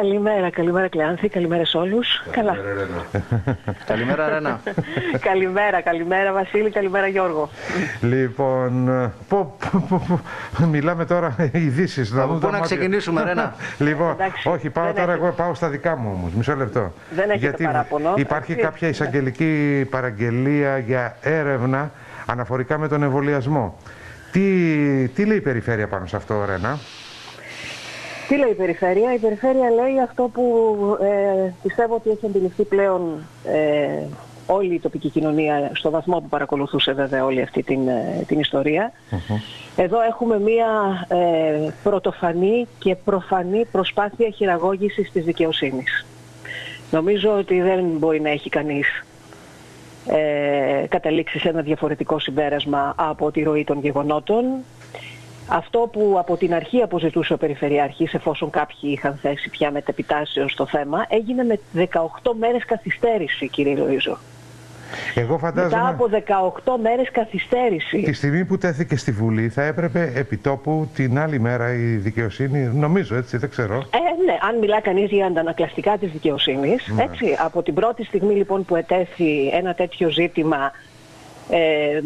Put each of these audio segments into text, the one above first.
Καλημέρα, καλημέρα Κλεάνθη, καλημέρα σε όλους. Καλά. Καλημέρα Ρένα. καλημέρα, καλημέρα Βασίλη, καλημέρα Γιώργο. Λοιπόν, πω, πω, πω, πω, μιλάμε τώρα ειδήσεις. Από πού να ξεκινήσουμε Ρένα; λοιπόν, Εντάξει, όχι, πάω δεν τώρα έχετε. εγώ πάω στα δικά μου όμως, μισό λεπτό. Δεν έχετε Γιατί παράπονο, υπάρχει έτσι. κάποια εισαγγελική παραγγελία για έρευνα αναφορικά με τον εμβολιασμό. Τι, τι λέει η περιφέρεια πάνω σε αυτό, Ρένα; Τι λέει η Περιφέρεια. Η Περιφέρεια λέει αυτό που ε, πιστεύω ότι έχει αντιληφθεί πλέον ε, όλη η τοπική κοινωνία στο βαθμό που παρακολουθούσε βέβαια όλη αυτή την, ε, την ιστορια Εδώ έχουμε μία ε, πρωτοφανή και προφανή προσπάθεια χειραγώγησης της δικαιοσύνης. Νομίζω ότι δεν μπορεί να έχει κανείς ε, καταλήξει σε ένα διαφορετικό συμπέρασμα από τη ροή των γεγονότων. Αυτό που από την αρχή αποζητούσε ο Περιφερειάρχης, εφόσον κάποιοι είχαν θέσει πια μετεπιτάσεως στο θέμα, έγινε με 18 μέρες καθυστέρηση, κύριε Λοΐζο. Εγώ φαντάζομαι Μετά από 18 μέρες καθυστέρηση. τη στιγμή που τέθηκε στη Βουλή θα έπρεπε επιτόπου την άλλη μέρα η δικαιοσύνη, νομίζω έτσι, δεν ξέρω. Ε, ναι, αν μιλά κανείς για αντανακλαστικά της δικαιοσύνης, Ναι. έτσι, από την πρώτη στιγμή λοιπόν που ετέθη ένα τέτοιο ζήτημα, ε,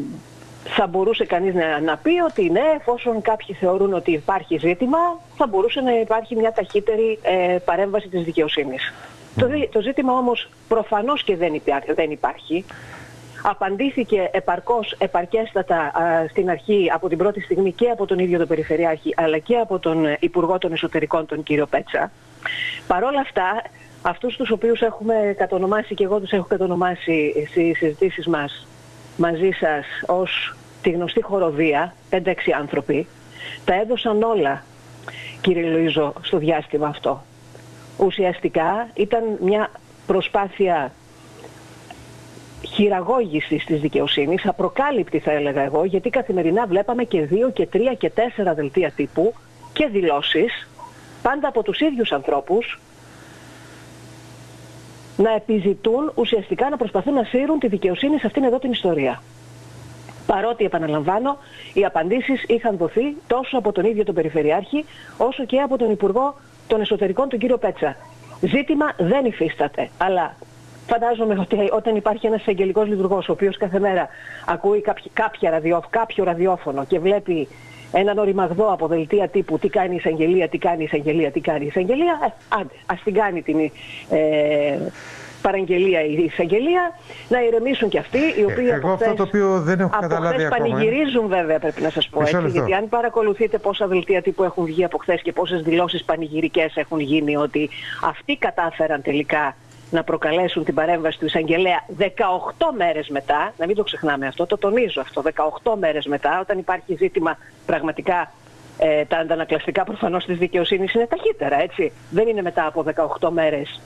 θα μπορούσε κανείς να, να πει ότι ναι, εφόσον κάποιοι θεωρούν ότι υπάρχει ζήτημα, θα μπορούσε να υπάρχει μια ταχύτερη ε, παρέμβαση της δικαιοσύνης. Το, δι- το ζήτημα όμως προφανώς και δεν, υπά- δεν υπάρχει. Απαντήθηκε επαρκώς, επαρκέστατα α, στην αρχή από την πρώτη στιγμή και από τον ίδιο τον Περιφερειάρχη αλλά και από τον ε, Υπουργό των Εσωτερικών τον κύριο Πέτσα. Παρ' όλα αυτά, αυτούς τους οποίους έχουμε κατονομάσει και εγώ τους έχω κατονομάσει στις συζητήσεις μας μαζί σας ως τη γνωστή χοροδία, 5-6 άνθρωποι, τα έδωσαν όλα, κύριε Λουίζο, στο διάστημα αυτό. Ουσιαστικά ήταν μια προσπάθεια χειραγώγησης της δικαιοσύνης, απροκάλυπτη θα έλεγα εγώ, γιατί καθημερινά βλέπαμε και δύο και τρία και τέσσερα δελτία τύπου και δηλώσεις, πάντα από τους ίδιους ανθρώπους, να επιζητούν ουσιαστικά να προσπαθούν να σύρουν τη δικαιοσύνη σε αυτήν εδώ την ιστορία. Παρότι, επαναλαμβάνω, οι απαντήσεις είχαν δοθεί τόσο από τον ίδιο τον Περιφερειάρχη, όσο και από τον Υπουργό των Εσωτερικών, τον κύριο Πέτσα. Ζήτημα δεν υφίσταται, αλλά φαντάζομαι ότι όταν υπάρχει ένας εγγελικός λειτουργός, ο οποίος κάθε μέρα ακούει κάποιο, κάποια ραδιό, κάποιο ραδιόφωνο και βλέπει έναν οριμαγδό από δελτία τύπου τι κάνει η εισαγγελία, τι κάνει η εισαγγελία, τι κάνει η εισαγγελία, ε, άντε, ας την κάνει την ε, παραγγελία η εισαγγελία, να ηρεμήσουν και αυτοί οι οποίοι Ε, εγώ από αυτό χθες- το οποίο δεν έχω από καταλάβει χθες ακόμα, ε. πανηγυρίζουν βέβαια πρέπει να σας πω Μισό έτσι, λεπτό. γιατί αν παρακολουθείτε πόσα δελτία τύπου έχουν βγει από χθες και πόσες δηλώσεις πανηγυρικές έχουν γίνει ότι αυτοί κατάφεραν τελικά να προκαλέσουν την παρέμβαση του εισαγγελέα 18 μέρες μετά, να μην το ξεχνάμε αυτό, το τονίζω αυτό, 18 μέρες μετά, όταν υπάρχει ζήτημα πραγματικά ε, τα αντανακλαστικά προφανώς της δικαιοσύνης είναι ταχύτερα, έτσι. Δεν είναι μετά από 18 μέρες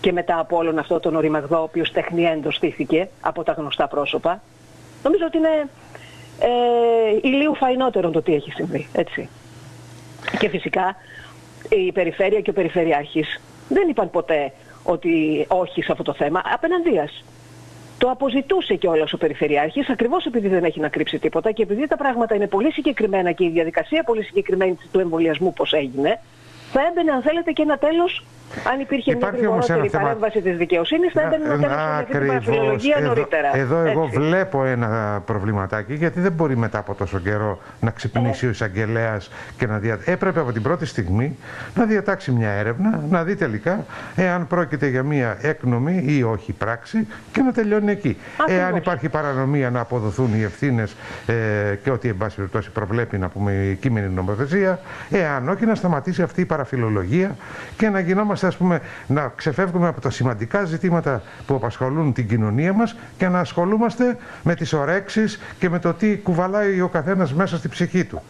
και μετά από όλον αυτό τον οριμαγδό, ο οποίος τεχνιέντος στήθηκε από τα γνωστά πρόσωπα. Νομίζω ότι είναι ε, ηλίου φαϊνότερο το τι έχει συμβεί, έτσι. Και φυσικά η Περιφέρεια και ο Περιφερειάρχης δεν είπαν ποτέ ότι όχι σε αυτό το θέμα, απέναντίας. Το αποζητούσε και όλος ο Περιφερειάρχης, ακριβώς επειδή δεν έχει να κρύψει τίποτα και επειδή τα πράγματα είναι πολύ συγκεκριμένα και η διαδικασία πολύ συγκεκριμένη του εμβολιασμού πώς έγινε, θα έμπαινε αν θέλετε και ένα τέλος, αν υπήρχε Υπάρχει μια όμως ένα γρηγορότερη θέμα- παρέμβαση της δικαιοσύνης, θα έμπαινε ένα τέλος σε αυτή την Ακριβώς. παραφιλολογία Εδώ, νωρίτερα. εδώ εγώ Έτσι. βλέπω ένα προβληματάκι γιατί δεν μπορεί μετά από τόσο καιρό να ξυπνήσει ο εισαγγελέας και να δια... Έπρεπε από την πρώτη στιγμή να διατάξει μια έρευνα, να δει τελικά εάν πρόκειται για μια έκνομη ή όχι πράξη και να τελειώνει εκεί. Ακριβώς. Εάν υπάρχει παρανομία να αποδοθούν οι ευθύνες ε, και ότι εν πάση περιπτώσει προβλέπει να πούμε η κείμενη νομοθεσία, εάν όχι να σταματήσει αυτή η παραφιλολογία και να γινόμαστε ας πούμε να ξεφεύγουμε από τα σημαντικά ζητήματα που απασχολούν την κοινωνία μας και να ασχολούμαστε με τις ορέξεις και με το τι κουβαλάει ο καθένας μέσα στη ψυχή του.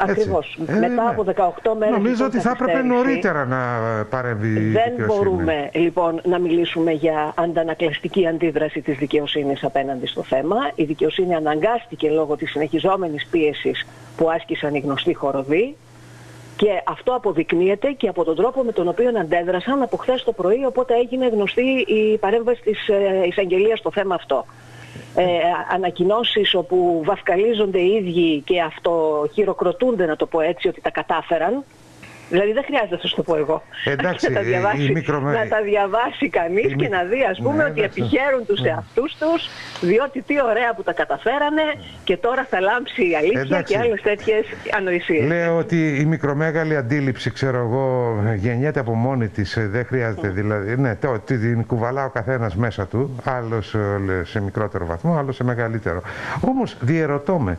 Έτσι. Ακριβώς. Ε, Μετά ναι. από 18 μέρες Νομίζω λοιπόν, ότι θα έπρεπε καθυστέρηση, νωρίτερα να παρέμβει η Δεν δικαιοσύνη. μπορούμε λοιπόν να μιλήσουμε για αντανακλαστική αντίδραση της δικαιοσύνης απέναντι στο θέμα. Η δικαιοσύνη αναγκάστηκε λόγω της συνεχιζόμενης πίεσης που άσκησαν οι γνωστοί χοροδοί και αυτό αποδεικνύεται και από τον τρόπο με τον οποίο αντέδρασαν από χθες το πρωί οπότε έγινε γνωστή η παρέμβαση της ε, εισαγγελίας στο θέμα αυτό. Ε, ανακοινώσεις όπου βαφκαλίζονται οι ίδιοι και αυτό χειροκροτούνται να το πω έτσι ότι τα κατάφεραν Δηλαδή δεν χρειάζεται να σας το πω εγώ. Εντάξει, να, τα διαβάσει, μικρομε... να τα διαβάσει κανείς και να δει, ας πούμε, ναι, ότι επιχαίρουν τους ναι. εαυτούς τους, διότι τι ωραία που τα καταφέρανε και τώρα θα λάμψει η αλήθεια εντάξει. και άλλες τέτοιες ανοησίες. Λέω ότι η μικρομέγαλη αντίληψη, ξέρω εγώ, γεννιέται από μόνη της. Ε, δεν χρειάζεται mm. δηλαδή. Ναι, το, την κουβαλά ο καθένας μέσα του, άλλος ε, σε μικρότερο βαθμό, άλλος σε μεγαλύτερο. Όμως διαιρωτώ με,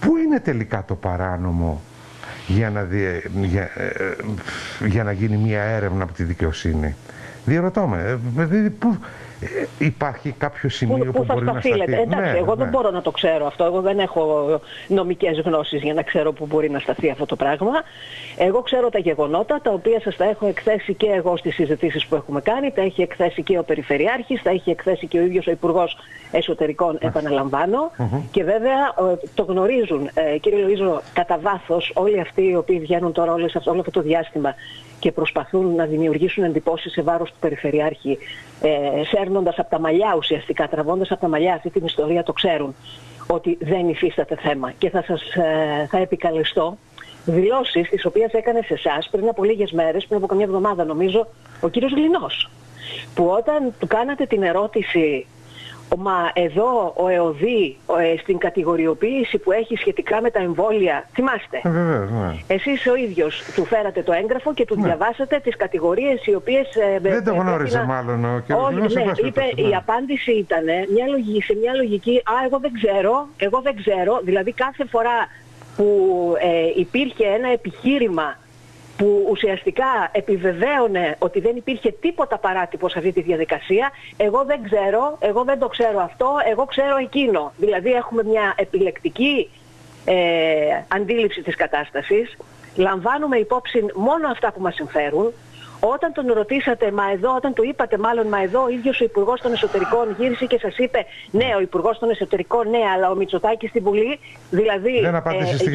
πού είναι τελικά το παράνομο για να, για, ε, για να γίνει μια έρευνα από τη δικαιοσύνη. Διερωτώ με, δηλαδή, πού, ε, υπάρχει κάποιο σημείο που, που, μπορεί να σταθεί; Εντάξει, ναι, εγώ δεν ναι. μπορώ να το ξέρω αυτό. Εγώ δεν έχω νομικές γνώσεις για να ξέρω πού μπορεί να σταθεί αυτό το πράγμα. Εγώ ξέρω τα γεγονότα, τα οποία σας τα έχω εκθέσει και εγώ στις συζητήσεις που έχουμε κάνει. Τα έχει εκθέσει και ο Περιφερειάρχης, τα έχει εκθέσει και ο ίδιος ο Υπουργός Εσωτερικών, επαναλαμβάνω. Και βέβαια το γνωρίζουν, ε, κύριε Λοΐζο, κατά βάθος όλοι αυτοί οι οποίοι βγαίνουν τώρα όλες, όλο αυτό το διάστημα και προσπαθούν να δημιουργήσουν εντυπώσεις σε βάρος του Περιφερειάρχη, ε, σέρνοντας από τα μαλλιά ουσιαστικά, τραβώντας από τα μαλλιά αυτή την ιστορία, το ξέρουν ότι δεν υφίσταται θέμα. Και θα σας ε, θα επικαλεστώ δηλώσεις τις οποίες έκανε σε εσάς πριν από λίγες μέρες, πριν από καμιά εβδομάδα νομίζω, ο κύριος Γλινός. Που όταν του κάνατε την ερώτηση Μα εδώ ο ΕΟΔΗ ε, στην κατηγοριοποίηση που έχει σχετικά με τα εμβόλια, θυμάστε; Ε, βεβαίως, ναι. Εσείς ο ίδιος του φέρατε το έγγραφο και του ναι. διαβάσατε τις κατηγορίες οι οποίες... Ε, Δεν το γνώριζε να... μάλλον ο κ. Όχι, ναι, είπε, ναι. η απάντηση ήταν μια λογική, σε μια λογική, α, εγώ δεν ξέρω, εγώ δεν ξέρω, δηλαδή κάθε φορά που ε, υπήρχε ένα επιχείρημα που ουσιαστικά επιβεβαίωνε ότι δεν υπήρχε τίποτα παράτυπο σε αυτή τη διαδικασία. Εγώ δεν ξέρω, εγώ δεν το ξέρω αυτό, εγώ ξέρω εκείνο. Δηλαδή έχουμε μια επιλεκτική ε, αντίληψη της κατάστασης, λαμβάνουμε υπόψη μόνο αυτά που μας συμφέρουν, όταν τον ρωτήσατε, μα εδώ, όταν του είπατε μάλλον, μα εδώ ο ίδιος ο Υπουργός των Εσωτερικών γύρισε και σας είπε, ναι, ο Υπουργός των Εσωτερικών, ναι, αλλά ο Μητσοτάκης στην Βουλή, δηλαδή, ε, για,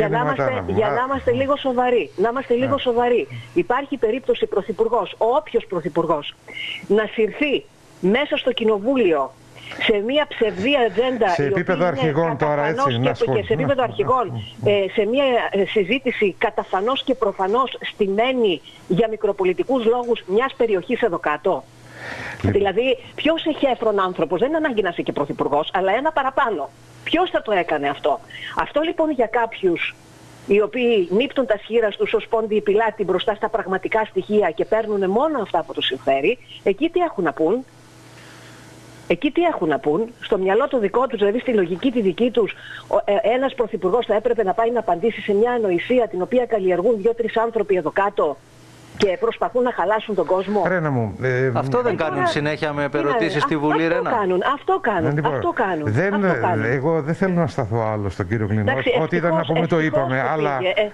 να είμαστε, για να είμαστε λίγο σοβαροί, να είμαστε λίγο ναι. σοβαροί. Υπάρχει περίπτωση Πρωθυπουργός, ο όποιος Πρωθυπουργός, να συρθεί μέσα στο Κοινοβούλιο σε μια ψευδή ατζέντα. Σε επίπεδο αρχηγών τώρα, έτσι. Και, και σε επίπεδο αρχηγών, ε, σε μια ε, συζήτηση καταφανώς και προφανώς στημένη για μικροπολιτικούς λόγους μιας περιοχής εδώ κάτω. Λοιπόν. Δηλαδή, ποιος εχέφρον άνθρωπος, δεν είναι ανάγκη να είσαι και πρωθυπουργός, αλλά ένα παραπάνω. Ποιος θα το έκανε αυτό; Αυτό λοιπόν για κάποιους οι οποίοι νύπτουν τα σχήρα τους ως πόντι πιλάτη μπροστά στα πραγματικά στοιχεία και παίρνουν μόνο αυτά που τους συμφέρει, εκεί τι έχουν να πούν, Εκεί τι έχουν να πούν, στο μυαλό το δικό τους, δηλαδή στη λογική τη δική τους, ε, ένας πρωθυπουργός θα έπρεπε να πάει να απαντήσει σε μια ανοησία την οποία καλλιεργούν δύο-τρεις άνθρωποι εδώ κάτω; Και προσπαθούν να χαλάσουν τον κόσμο. Ρένα μου. Ε, αυτό δεν ε, κάνουν συνέχεια με ερωτήσει στη Βουλή, αυτό Ρένα; Κάνουν, αυτό κάνουν. Λοιπόν, αυτό κάνουν. Δεν, αυτό κάνουν. Εγώ δεν θέλω να σταθώ άλλο στον κύριο Γλινό. Ό,τι ήταν να πούμε το είπαμε. Αλλά. Ε,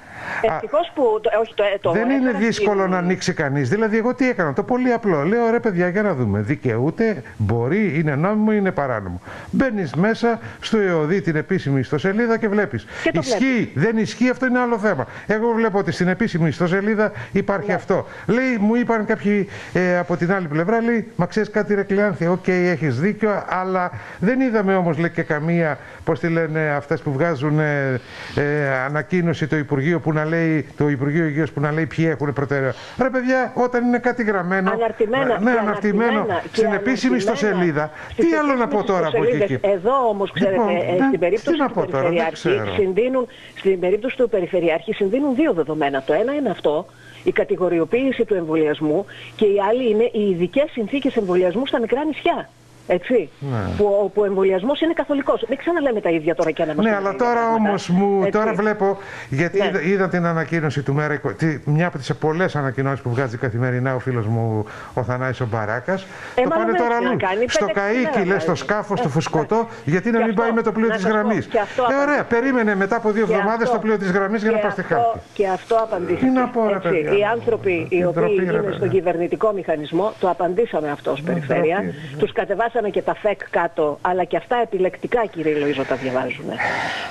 Ευτυχώς που. Το, όχι, το, το δεν είναι δύσκολο να ανοίξει κανείς. Δηλαδή, εγώ τι έκανα. Το πολύ απλό. Λέω ρε παιδιά, για να δούμε. Δικαιούται, μπορεί, είναι νόμιμο, είναι παράνομο. Μπαίνεις μέσα στο ΕΟΔΥ την επίσημη ιστοσελίδα και βλέπεις. Ισχύει, δεν ισχύει, αυτό είναι άλλο θέμα. Εγώ βλέπω ότι στην επίσημη ιστοσελίδα υπάρχει ναι. Αυτό. Λέει, μου είπαν κάποιοι ε, από την άλλη πλευρά, λέει, μα ξέρεις κάτι ρε Κλειάνθη, OK, okay, έχεις δίκιο, αλλά δεν είδαμε όμως λέει και καμία, πώς τη λένε αυτές που βγάζουν ε, ε, ανακοίνωση το Υπουργείο που να λέει, το Υπουργείο Υγείας που να λέει ποιοι έχουν προτεραιότητα. Ρε παιδιά, όταν είναι κάτι γραμμένο, αναρτημένο, ναι, αναρτημένο στην επίσημη ιστοσελίδα, τι άλλο να πω τώρα από εκεί. Εδώ όμως, ξέρετε, λοιπόν, ε, στην περίπτωση του Περιφερειάρχη, συνδύνουν, στην περίπτωση του Περιφερειάρχη συνδύνουν δύο δεδομένα. Το ένα είναι αυτό, η κατηγοριοποίηση του εμβολιασμού και η άλλη είναι οι ειδικές συνθήκες εμβολιασμού στα μικρά νησιά. Έτσι. Ναι. Που, που ο εμβολιασμός είναι καθολικός. Δεν ξαναλέμε τα ίδια τώρα και να Ναι, αλλά τώρα όμως μου. Τώρα βλέπω. Γιατί ναι. είδα, είδα, την ανακοίνωση του Μέρα. Μια από τι πολλές ανακοινώσεις που βγάζει καθημερινά ο φίλος μου ο Θανάης ο Μπαράκας. Ε, το πάνε τώρα αλλού. Στο καίκι, λες, στο σκάφος, στο φουσκωτό, γιατί να μην πάει με το πλοίο της γραμμής. Ε, ωραία, περίμενε μετά από δύο εβδομάδες το πλοίο της γραμμής για να πας στη χάρτη. Και αυτό απαντήσαμε. Τι να πω, ρε Οι άνθρωποι οι οποίοι είναι στον κυβερνητικό μηχανισμό, το απαντήσαμε αυτό ω περιφέρεια. Τους κατεβάσαμε βγάζανε και τα ΦΕΚ κάτω, αλλά και αυτά επιλεκτικά κύριε Λοίζο τα διαβάζουν.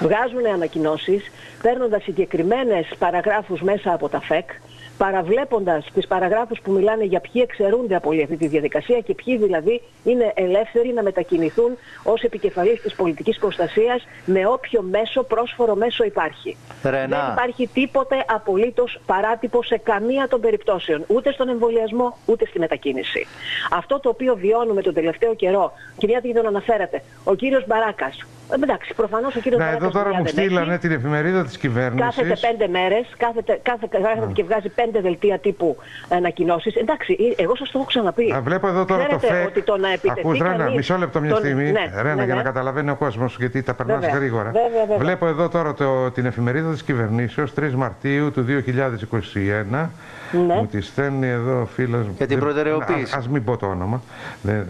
Βγάζουν ανακοινώσεις, παίρνοντας συγκεκριμένες παραγράφους μέσα από τα ΦΕΚ, παραβλέποντας τις παραγράφους που μιλάνε για ποιοι εξαιρούνται από όλη αυτή τη διαδικασία και ποιοι δηλαδή είναι ελεύθεροι να μετακινηθούν ως επικεφαλής της πολιτικής προστασίας με όποιο μέσο, πρόσφορο μέσο υπάρχει. Δεν υπάρχει τίποτε απολύτως παράτυπο σε καμία των περιπτώσεων, ούτε στον εμβολιασμό, ούτε στη μετακίνηση. Αυτό το οποίο βιώνουμε τον τελευταίο καιρό, κυρία τι τον αναφέρατε, ο κύριος Μπαράκας, ε, εντάξει, προφανώς ο κύριος Να, εδώ τώρα μου στείλανε την εφημερίδα της κυβέρνησης. Κάθεται πέντε μέρες, κάθεται, κάθεται, κάθεται και βγάζει πέντε δελτία τύπου ανακοινώσεις. Εντάξει, ε, εγώ σας το έχω ξαναπεί. Α, βλέπω εδώ τώρα Ξέρετε το ΦΕΚ. ότι το να επιτεθεί Ακούς, Ρένα, κανείς μισό λεπτό μια τον- στιγμή. ναι, Ρένα, ναι, για ναι. να καταλαβαίνει ο κόσμος, γιατί τα περνάς Βέβαια, γρήγορα. βέβαια, βέβαια. Βλέπω εδώ τώρα το, την εφημερίδα της κυβερνήσεως 3 Μαρτίου του 2021. Ναι. Μου τη στέλνει εδώ ο φίλος. Για την προτεραιοποίηση. Α μην πω το όνομα. Δεν- ε,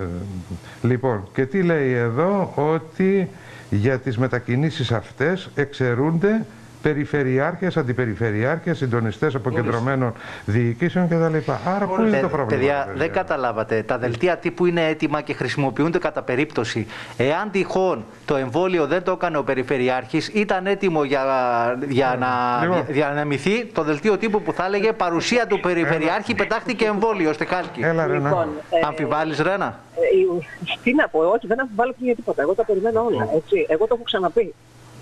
Λοιπόν, και τι λέει εδώ, ότι για τις μετακινήσεις αυτές εξαιρούνται περιφερειάρχες, αντιπεριφερειάρχες, συντονιστές αποκεντρωμένων διοικήσεων κτλ. Άρα πού είναι το πρόβλημα. Παιδιά, παιδιά; δεν καταλάβατε. Τα δελτία τύπου είναι έτοιμα και χρησιμοποιούνται κατά περίπτωση. Εάν τυχόν το εμβόλιο δεν το έκανε ο Περιφερειάρχης, ήταν έτοιμο για, για να Λοιπόν. διανεμηθεί το δελτίο τύπου που θα έλεγε παρουσία του Περιφερειάρχη πετάχτηκε εμβόλιο στη Χάλκη. Έλα ρε, να. Λοιπόν, ε, Αμφιβάλλεις Ρένα; Ε, τι να πω, όχι, δεν αμφιβάλλω και για τίποτα. Εγώ τα περιμένω όλα. Έτσι. Εγώ το έχω ξαναπεί.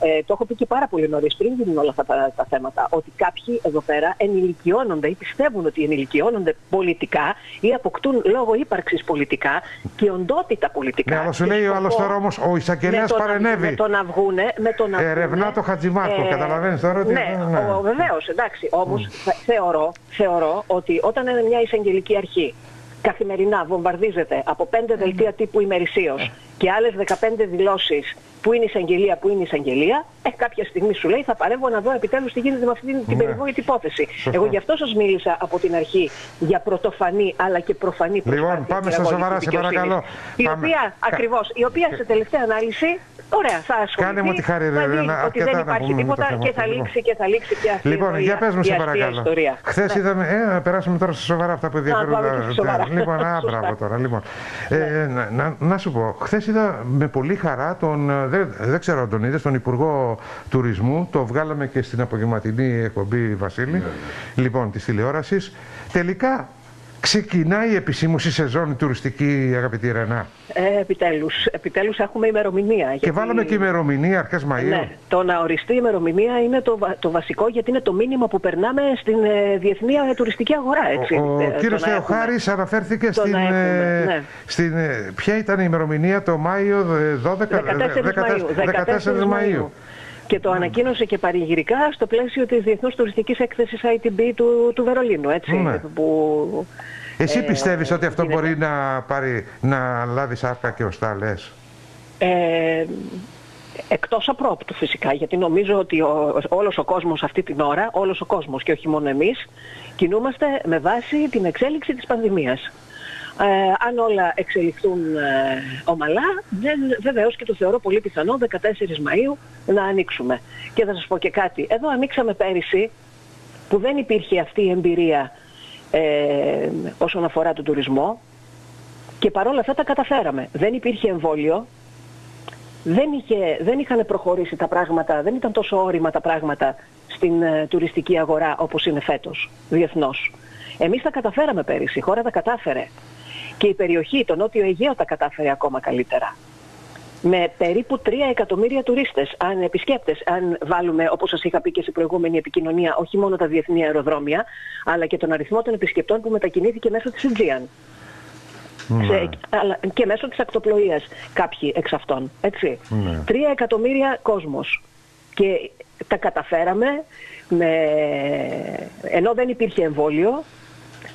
Ε, το έχω πει και πάρα πολύ νωρίς πριν γίνουν όλα αυτά τα, τα θέματα. Ότι κάποιοι εδώ πέρα ενηλικιώνονται ή πιστεύουν ότι ενηλικιώνονται πολιτικά ή αποκτούν λόγω ύπαρξης πολιτικά και οντότητα πολιτικά. Ναι, αλλά σου Και λέει ο σκοπό άλλος τώρα όμως, ο εισαγγελέας με το να- παρενέβη. Με το να βγούνε, με το να Ερευνά βγούνε, το Χατζημάρκο, καταλαβαίνεις τώρα ότι- Ναι, ναι. ο- βεβαίως, εντάξει. Όμως θε- θεωρώ, θεωρώ ότι όταν είναι μια εισαγγελική αρχή καθημερινά βομβαρδίζεται από πέντε δελτία τύπου ημερησίως και άλλες 15 δηλώσεις που είναι εισαγγελία, που είναι εισαγγελία, ε, κάποια στιγμή σου λέει θα παρεύω να δω επιτέλους τι γίνεται με αυτή την, την Ναι. περιβόητη υπόθεση. Σωστό. Εγώ γι' αυτό σας μίλησα από την αρχή για πρωτοφανή αλλά και προφανή Λοιπόν, προσπάθεια πάμε στα χειραγώγησης σοβαρά, σε δικαιοσύνης. παρακαλώ. Η Πάμε. οποία, Κα- ακριβώς, η οποία σε τελευταία ανάλυση, ωραία, θα ασχοληθεί. Κάνε μου τη χάρη, ρε, θα δει Ρένα, ότι αρκετά δεν να υπάρχει πούμε για το τίποτα θέμα και αυτό, θα λοιπόν. λήξει και θα λήξει πια αυτή Λοιπόν, η- για πες μου η σε αστεία παρακαλώ. ιστορία. Χθες Ναι. είδαμε. Ε, να περάσουμε τώρα στα σοβαρά αυτά που ενδιαφέρουν. πάμε τα- και στα σοβαρά. Ναι. Λοιπόν, α, μπράβο τώρα. Λοιπόν. Ε, να, να, να σου πω, χθες είδα με πολύ χαρά τον. ε, Δεν, δεν ξέρω αν τον είδες, τον Υπουργό Τουρισμού. Το βγάλαμε και στην απογευματινή εκπομπή Βασίλη. Λοιπόν, της τηλεόρασης. Τελικά ξεκινάει επισήμως η σεζόν τουριστική, αγαπητή Ρενά. Ε, επιτέλους, επιτέλους έχουμε ημερομηνία. Και γιατί- βάλαμε και ημερομηνία αρχές Μαΐου. Ναι, το να οριστεί η ημερομηνία είναι το, βα- το βασικό γιατί είναι το μήνυμα που περνάμε στην ε, διεθνή ε, τουριστική αγορά. Έτσι. Ο, Ε, ο το κύριος να έχουμε- Θεοχάρης αναφέρθηκε το στην, να έχουμε, ε, ναι. στην ε, ποια ήταν η ημερομηνία το Μάιο ε, 12, 14 Μαΐου. 14 Μαΐου. Και το ανακοίνωσε και παρηγυρικά στο πλαίσιο της Διεθνούς Τουριστικής Έκθεσης ITB του, του Βερολίνου. Έτσι, Ναι. που, Εσύ Ε, πιστεύεις ότι αυτό γίνεται. μπορεί να, πάρει, να λάβει σάρκα και οστά, λες; Ε, εκτός απρόπτου φυσικά, γιατί νομίζω ότι ο, όλος ο κόσμος αυτή την ώρα, όλος ο κόσμος και όχι μόνο εμείς, κινούμαστε με βάση την εξέλιξη της πανδημίας. Ε, αν όλα εξελιχθούν ε, ομαλά, δεν, βεβαίως και το θεωρώ πολύ πιθανό 14 Μαΐου να ανοίξουμε. Και θα σας πω και κάτι. Εδώ ανοίξαμε πέρυσι που δεν υπήρχε αυτή η εμπειρία ε, όσον αφορά τον τουρισμό και παρόλα αυτά τα καταφέραμε. Δεν υπήρχε εμβόλιο, δεν, είχε, δεν είχαν προχωρήσει τα πράγματα, δεν ήταν τόσο όρημα τα πράγματα στην ε, τουριστική αγορά όπως είναι φέτος, διεθνώς. Εμείς τα καταφέραμε πέρυσι, η χώρα τα κατάφερε. Και η περιοχή, το Νότιο Αιγαίο τα κατάφερε ακόμα καλύτερα. Με περίπου 3 εκατομμύρια τουρίστες, αν επισκέπτες, αν βάλουμε, όπως σας είχα πει και σε προηγούμενη επικοινωνία, όχι μόνο τα διεθνή αεροδρόμια, αλλά και τον αριθμό των επισκεπτών που μετακινήθηκε μέσω της Aegean. Σε, αλλά και μέσω της ακτοπλοείας κάποιοι εξ αυτών. Έτσι. Ναι. Τρία εκατομμύρια κόσμος. Και τα καταφέραμε με... ενώ δεν υπήρχε εμβόλιο,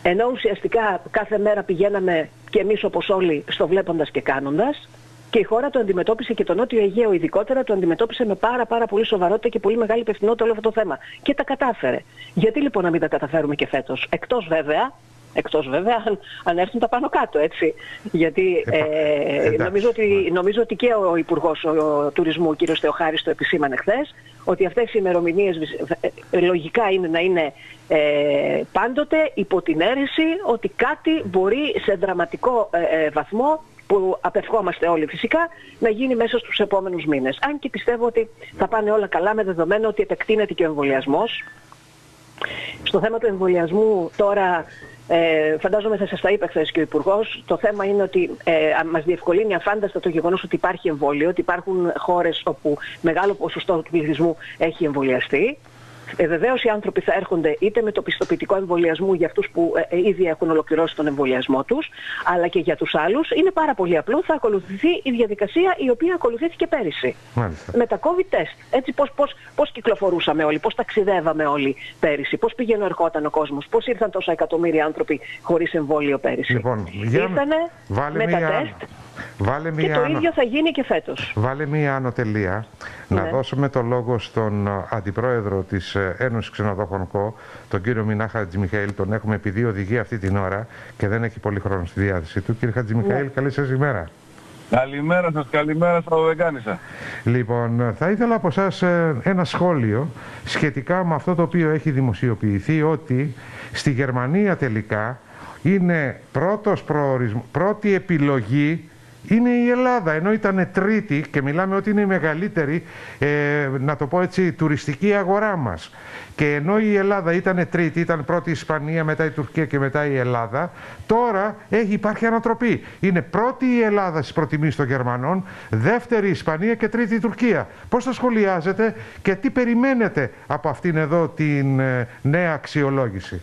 ενώ ουσιαστικά κάθε μέρα πηγαίναμε και εμείς όπως όλοι στο βλέποντας και κάνοντας και η χώρα το αντιμετώπισε και το Νότιο Αιγαίο ειδικότερα το αντιμετώπισε με πάρα πάρα πολύ σοβαρότητα και πολύ μεγάλη υπευθυνότητα όλο αυτό το θέμα. Και τα κατάφερε. Γιατί λοιπόν να μην τα καταφέρουμε και φέτος; Εκτός βέβαια Εκτός βέβαια αν, αν έρθουν τα πάνω κάτω, έτσι. Γιατί Ε, ε, εντάξει. νομίζω, ότι, νομίζω ότι και ο Υπουργός ο, ο Τουρισμού, ο κ. Θεοχάρης, το επισήμανε χθες, ότι αυτές οι ημερομηνίες ε, λογικά είναι να είναι ε, πάντοτε υπό την αίρεση ότι κάτι μπορεί σε δραματικό ε, ε, βαθμό που απευχόμαστε όλοι φυσικά, να γίνει μέσα στους επόμενους μήνες. Αν και πιστεύω ότι θα πάνε όλα καλά με δεδομένο ότι επεκτείνεται και ο εμβολιασμός Στο θέμα του εμβολιασμού τώρα ε, φαντάζομαι θα σας τα είπε χθες και ο Υπουργός. Το θέμα είναι ότι ε, μας διευκολύνει αφάνταστα το γεγονός ότι υπάρχει εμβόλιο, ότι υπάρχουν χώρες όπου μεγάλο ποσοστό του πληθυσμού έχει εμβολιαστεί. Ε, Βεβαίως οι άνθρωποι θα έρχονται είτε με το πιστοποιητικό εμβολιασμού για αυτούς που ε, ε, ήδη έχουν ολοκληρώσει τον εμβολιασμό τους, αλλά και για τους άλλους. Είναι πάρα πολύ απλό. Θα ακολουθηθεί η διαδικασία η οποία ακολουθήθηκε πέρυσι. Μάλιστα. Με τα COVID test. Έτσι, πώς πώς, πώς κυκλοφορούσαμε όλοι, πώς ταξιδεύαμε όλοι πέρυσι, πώς πήγαινε ερχόταν ο κόσμος, πώς ήρθαν τόσα εκατομμύρια άνθρωποι χωρίς εμβόλιο πέρυσι. Λοιπόν, Ήρθανε με τα τεστ. Βάλε και το ίδιο θα γίνει και φέτος. Βάλε μία ανωτελεία. Να ναι. δώσουμε το λόγο στον Αντιπρόεδρο της ε, Ένωσης Ξενοδόχων ΚΟ, τον κύριο Μινάχα Χατζημιχαήλ. Τον έχουμε επειδή οδηγεί αυτή την ώρα και δεν έχει πολύ χρόνο στη διάθεση του. Κύριε Χατζημιχαήλ, ναι. καλή σας ημέρα. Καλημέρα σας, καλημέρα στα Οδεκάνησα. Λοιπόν, θα ήθελα από εσάς ε, ένα σχόλιο σχετικά με αυτό το οποίο έχει δημοσιοποιηθεί ότι στη Γερμανία τελικά είναι πρώτος προορισμό, πρώτη επιλογή είναι η Ελλάδα, ενώ ήταν τρίτη και μιλάμε ότι είναι η μεγαλύτερη, ε, να το πω έτσι, τουριστική αγορά μας. Και ενώ η Ελλάδα ήταν τρίτη, ήταν πρώτη η Ισπανία, μετά η Τουρκία και μετά η Ελλάδα, τώρα έχει, υπάρχει ανατροπή. Είναι πρώτη η Ελλάδα στις προτιμήσεις των Γερμανών, δεύτερη η Ισπανία και τρίτη η Τουρκία. Πώς το σχολιάζετε και τι περιμένετε από αυτήν εδώ την ε, νέα αξιολόγηση;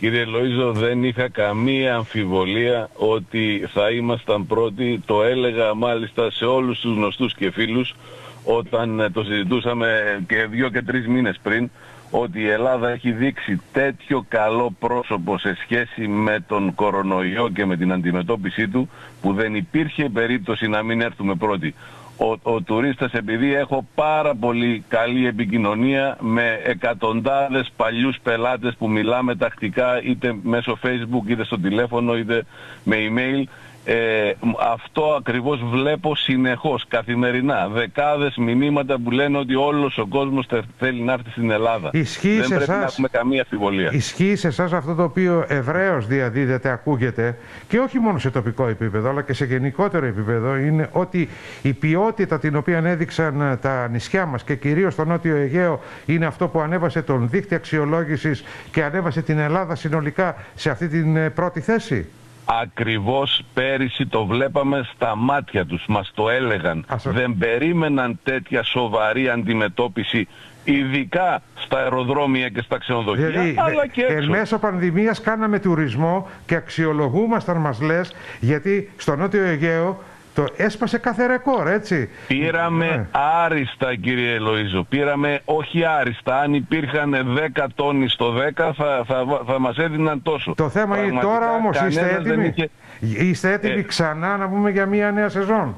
Κύριε Λοΐζο, δεν είχα καμία αμφιβολία ότι θα ήμασταν πρώτοι. Το έλεγα μάλιστα σε όλους τους γνωστούς και φίλους όταν ε, το συζητούσαμε και δύο και τρεις μήνες πριν ότι η Ελλάδα έχει δείξει τέτοιο καλό πρόσωπο σε σχέση με τον κορονοϊό και με την αντιμετώπιση του που δεν υπήρχε περίπτωση να μην έρθουμε πρώτοι ο, ο τουρίστας επειδή έχω πάρα πολύ καλή επικοινωνία με εκατοντάδες παλιούς πελάτες που μιλάμε τακτικά είτε μέσω facebook είτε στο τηλέφωνο είτε με email ε, αυτό ακριβώς βλέπω συνεχώς, καθημερινά. Δεκάδες μηνύματα που λένε ότι όλος ο κόσμος θέλει να έρθει στην Ελλάδα. Ισχύει Δεν σε πρέπει εσάς, να έχουμε καμία αφιβολία. Ισχύει σε εσάς αυτό το οποίο ευρέως διαδίδεται, ακούγεται και όχι μόνο σε τοπικό επίπεδο αλλά και σε γενικότερο επίπεδο είναι ότι η ποιότητα την οποία έδειξαν ε, τα νησιά μας και κυρίως το Νότιο Αιγαίο είναι αυτό που ανέβασε τον δίκτυο αξιολόγησης και ανέβασε την Ελλάδα συνολικά σε αυτή την ε, πρώτη θέση. Ακριβώς πέρυσι το βλέπαμε στα μάτια τους, μας το έλεγαν. Δεν περίμεναν τέτοια σοβαρή αντιμετώπιση ειδικά στα αεροδρόμια και στα ξενοδοχεία, δηλαδή, αλλά και έξω. Εν μέσω πανδημίας κάναμε τουρισμό και αξιολογούμασταν μας λες, γιατί στο Νότιο Αιγαίο το έσπασε κάθε ρεκόρ, έτσι. Πήραμε ναι. άριστα, κύριε Λοΐζο. Πήραμε όχι άριστα. Αν υπήρχαν 10 τόνοι στο 10, θα, θα, θα μας έδιναν τόσο. Το θέμα είναι τώρα όμως, είστε έτοιμοι; Είστε έτοιμοι ε, ξανά να πούμε για μια νέα σεζόν;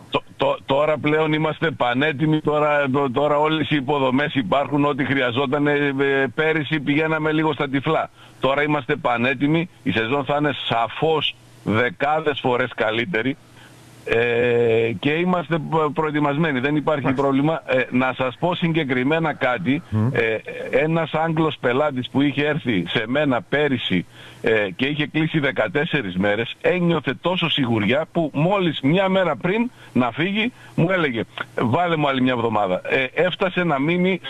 τώρα πλέον είμαστε πανέτοιμοι. Τώρα, τώρα όλες οι υποδομές υπάρχουν. Ό,τι χρειαζόταν ε, ε, πέρυσι πηγαίναμε λίγο στα τυφλά. Τώρα είμαστε πανέτοιμοι. Η σεζόν θα είναι σαφώς δεκάδες φορές καλύτερη. Ε, και είμαστε προετοιμασμένοι, δεν υπάρχει πρόβλημα. Ε, να σας πω συγκεκριμένα κάτι. Ε, ένας Άγγλος πελάτης που είχε έρθει σε μένα πέρυσι ε, και είχε κλείσει 14 μέρες ένιωθε τόσο σιγουριά που μόλις μια μέρα πριν να φύγει μου έλεγε βάλε μου άλλη μια εβδομάδα. Ε, έφτασε να μείνει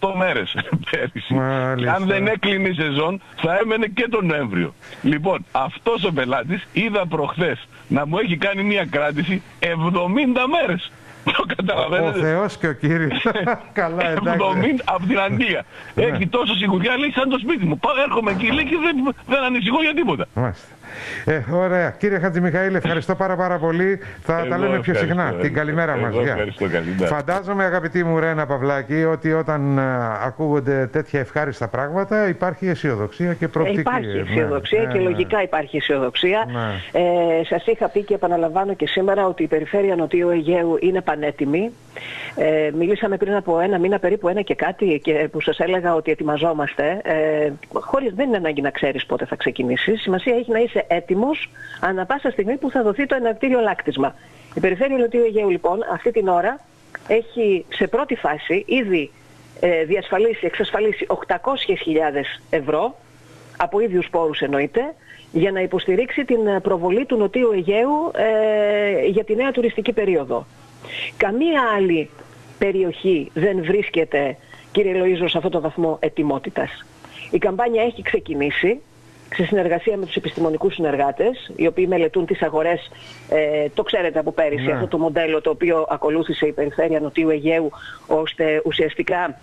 48 μέρες πέρυσι. Και αν δεν έκλεινε η σεζόν θα έμενε και τον Νοέμβριο. Λοιπόν, αυτός ο πελάτης είδα προχθές να μου έχει κάνει μια κράτηση 70 μέρες. Το καταλαβαίνετε. Ο Θεός και ο Κύριος. Καλά εντάξει. 70 από την Αγγλία. Ναι. Έχει τόσο σιγουριά λέει σαν το σπίτι μου. Πάω έρχομαι εκεί λέει και δεν, δεν ανησυχώ για τίποτα. Μάλιστα. Ε, ωραία. Κύριε Χατζημιχαήλ, ευχαριστώ πάρα πάρα πολύ. Θα Εγώ τα λέμε πιο συχνά. Την καλημέρα μας. Φαντάζομαι αγαπητή μου Ρένα Παυλάκη ότι όταν α, ακούγονται τέτοια ευχάριστα πράγματα υπάρχει αισιοδοξία και προοπτική. Υπάρχει ναι, αισιοδοξία ναι, και ναι, λογικά υπάρχει αισιοδοξία. Ναι. Ε, σας είχα πει και επαναλαμβάνω και σήμερα ότι η περιφέρεια Νοτιού Αιγαίου είναι πανέτοιμη. Ε, μιλήσαμε πριν από ένα μήνα περίπου ένα και κάτι και που σας έλεγα ότι ετοιμαζόμαστε. Ε, χωρίς δεν είναι ανάγκη να ξέρεις πότε θα ξεκινήσεις. Σημασία έχει να είσαι έτοιμος ανά πάσα στιγμή που θα δοθεί το εναρκτήριο λάκτισμα. Η Περιφέρεια Νοτιού Αιγαίου λοιπόν αυτή την ώρα έχει σε πρώτη φάση ήδη ε, διασφαλίσει, εξασφαλίσει 800.000 ευρώ από ίδιους πόρους εννοείται για να υποστηρίξει την προβολή του Νοτιού Αιγαίου ε, για τη νέα τουριστική περίοδο. Καμία άλλη περιοχή δεν βρίσκεται, κύριε Λοΐζο, σε αυτό το βαθμό ετοιμότητας. Η καμπάνια έχει ξεκινήσει σε συνεργασία με τους επιστημονικούς συνεργάτες, οι οποίοι μελετούν τις αγορές, ε, το ξέρετε από πέρυσι, Ναι. αυτό το μοντέλο το οποίο ακολούθησε η Περιφέρεια Νοτιού Αιγαίου, ώστε ουσιαστικά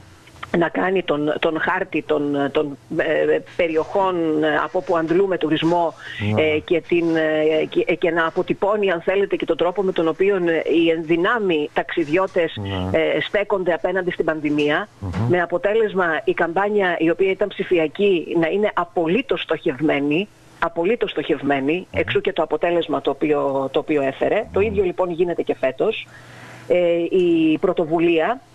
να κάνει τον, τον χάρτη των, των ε, περιοχών ε, από όπου αντλούμε τουρισμό ε, και, την, ε, και, ε, και να αποτυπώνει αν θέλετε και τον τρόπο με τον οποίο ε, οι ενδυνάμοι ταξιδιώτες ε, στέκονται απέναντι στην πανδημια με αποτέλεσμα η καμπάνια η οποία ήταν ψηφιακή να είναι απολύτως στοχευμένη απολύτως στοχευμένη, εξού και το αποτέλεσμα το οποίο, το οποίο έφερε. Το ίδιο λοιπόν γίνεται και φέτος. Ε, η πρωτοβουλία ε,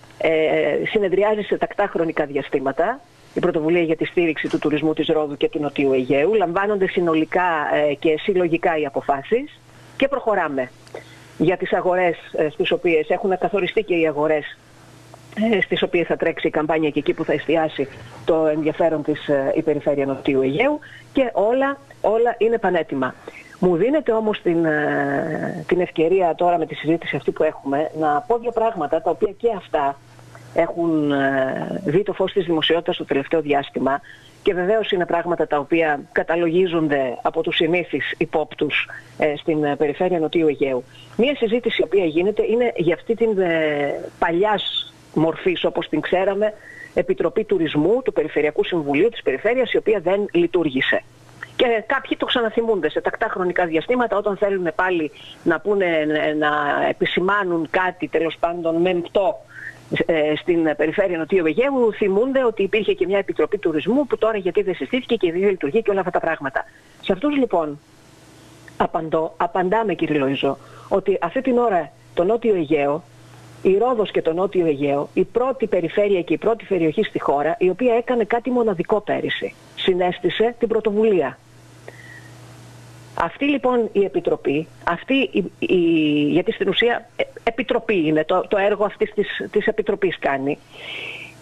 συνεδριάζει σε τακτά χρονικά διαστήματα. Η πρωτοβουλία για τη στήριξη του τουρισμού της Ρόδου και του Νοτιού Αιγαίου. Λαμβάνονται συνολικά ε, και συλλογικά οι αποφάσεις και προχωράμε για τις αγορές ε, στις οποίες έχουν καθοριστεί και οι αγορές ε, στις οποίες θα τρέξει η καμπάνια και εκεί που θα εστιάσει το ενδιαφέρον της ε, η Περιφέρεια Νοτιού Αιγαίου και όλα, όλα είναι πανέτοιμα. Μου δίνεται όμως την, ε, την ευκαιρία τώρα με τη συζήτηση αυτή που έχουμε να πω δύο πράγματα τα οποία και αυτά έχουν ε, δει το φως της δημοσιότητας το τελευταίο διάστημα και βεβαίως είναι πράγματα τα οποία καταλογίζονται από τους συνήθεις υπόπτους ε, στην ε, περιφέρεια Νοτιού Αιγαίου. Μία συζήτηση η οποία γίνεται είναι για αυτή την ε, παλιάς μορφής όπως την ξέραμε Επιτροπή Τουρισμού του Περιφερειακού Συμβουλίου της Περιφέρειας η οποία δεν λειτουργήσε. Και κάποιοι το ξαναθυμούνται σε τακτά χρονικά διαστήματα όταν θέλουν πάλι να, πούνε, ε, να επισημάνουν κάτι τέλος πάντων μεμπτό ε, στην περιφέρεια Νοτιού Αιγαίου θυμούνται ότι υπήρχε και μια επιτροπή τουρισμού που τώρα γιατί δεν συστήθηκε και δεν λειτουργεί και όλα αυτά τα πράγματα. Σε αυτούς λοιπόν απαντώ, απαντάμε κύριε Λοϊζό ότι αυτή την ώρα το Νότιο Αιγαίο η Ρόδος και το Νότιο Αιγαίο, η πρώτη περιφέρεια και η πρώτη περιοχή στη χώρα, η οποία έκανε κάτι μοναδικό πέρυσι. Συνέστησε την πρωτοβουλία. Αυτή λοιπόν η Επιτροπή, αυτή η, η- γιατί στην ουσία ε, Επιτροπή είναι, το, το έργο αυτής της, της Επιτροπής κάνει,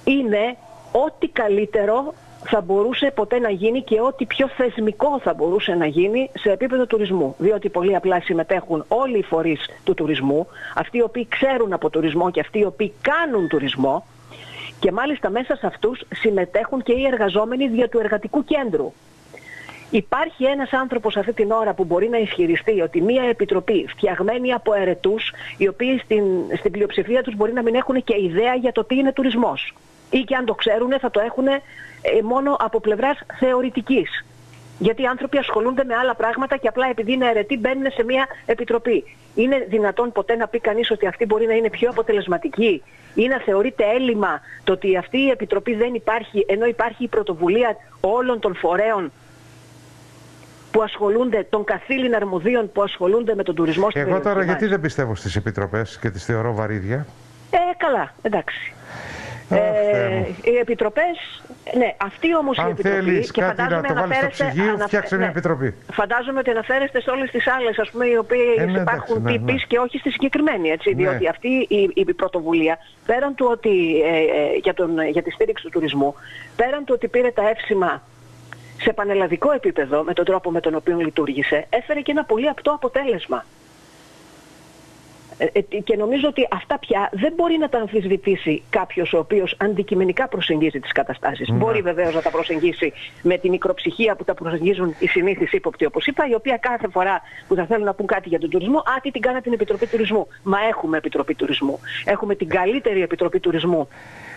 είναι ό,τι καλύτερο θα μπορούσε ποτέ να γίνει και ό,τι πιο θεσμικό θα μπορούσε να γίνει σε επίπεδο τουρισμού. Διότι πολύ απλά συμμετέχουν όλοι οι φορείς του τουρισμού, αυτοί οι οποίοι ξέρουν από τουρισμό και αυτοί οι οποίοι κάνουν τουρισμό και μάλιστα μέσα σε αυτούς συμμετέχουν και οι εργαζόμενοι δια του εργατικού κέντρου. Υπάρχει ένας άνθρωπος αυτή την ώρα που μπορεί να ισχυριστεί ότι μια επιτροπή φτιαγμένη από αιρετούς, οι οποίοι στην, στην πλειοψηφία τους μπορεί να μην έχουν και ιδέα για το τι είναι τουρισμός. Ή και αν το ξέρουν θα το έχουν ε, μόνο από πλευράς θεωρητικής. Γιατί οι άνθρωποι ασχολούνται με άλλα πράγματα και απλά επειδή είναι αιρετοί μπαίνουν σε μια επιτροπή. Είναι δυνατόν ποτέ να πει κανείς ότι αυτή μπορεί να είναι πιο αποτελεσματική ή να θεωρείται έλλειμμα το ότι αυτή η επιτροπή δεν υπάρχει ενώ υπάρχει η πρωτοβουλία όλων των φορέων που ασχολούνται, των καθήλων αρμοδίων που ασχολούνται με τον τουρισμό στην Εγώ τώρα περιοχή γιατί μας. δεν πιστεύω στις επιτροπές και τις θεωρώ βαρύδια; Ε, καλά, εντάξει. Αχ, Θεέ Ε, μου. οι επιτροπές, ναι, αυτή όμως η Αν επιτροπή θέλεις και κάτι να φαντάζομαι το βάλεις στο αναφέρεστε- ψυγείο, αναφε- φτιάξε μια ναι. επιτροπή. Φαντάζομαι ότι αναφέρεστε σε όλες τις άλλες, ας πούμε, οι οποίες Ε, ναι, υπάρχουν εντάξει, ναι, πίπης ναι. και όχι στη συγκεκριμένη, έτσι, Ναι. διότι αυτή η, η πρωτοβουλία, πέραν του ότι, ε, ε, για, τον, για τη στήριξη του τουρισμού, πέραν του ότι πήρε τα εύσημα σε πανελλαδικό επίπεδο με τον τρόπο με τον οποίο λειτουργήσε, έφερε και ένα πολύ απτό αποτέλεσμα. Ε, ε, και νομίζω ότι αυτά πια δεν μπορεί να τα αμφισβητήσει κάποιος ο οποίος αντικειμενικά προσεγγίζει τις καταστάσεις. Ναι. Μπορεί βεβαίως να τα προσεγγίσει με τη μικροψυχία που τα προσεγγίζουν οι συνήθεις ύποπτοι, όπως είπα, η οποία κάθε φορά που θα θέλουν να πούν κάτι για τον τουρισμό, α, τι την κάνα την Επιτροπή Τουρισμού. Μα έχουμε Επιτροπή Τουρισμού. Έχουμε την καλύτερη Επιτροπή Τουρισμού.